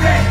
Rocket!